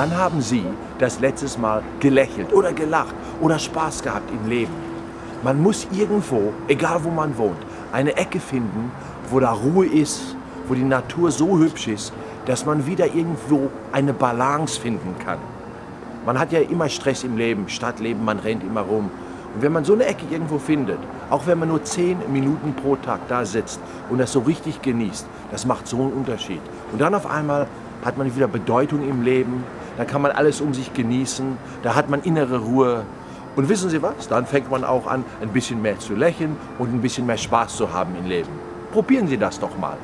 Wann haben Sie das letztes Mal gelächelt oder gelacht oder Spaß gehabt im Leben? Man muss irgendwo, egal wo man wohnt, eine Ecke finden, wo da Ruhe ist, wo die Natur so hübsch ist, dass man wieder irgendwo eine Balance finden kann. Man hat ja immer Stress im Leben, Stadtleben, man rennt immer rum. Und wenn man so eine Ecke irgendwo findet, auch wenn man nur zehn Minuten pro Tag da sitzt und das so richtig genießt, das macht so einen Unterschied. Und dann auf einmal hat man wieder Bedeutung im Leben, dann kann man alles um sich genießen, da hat man innere Ruhe. Und wissen Sie was? Dann fängt man auch an, ein bisschen mehr zu lächeln und ein bisschen mehr Spaß zu haben im Leben. Probieren Sie das doch mal.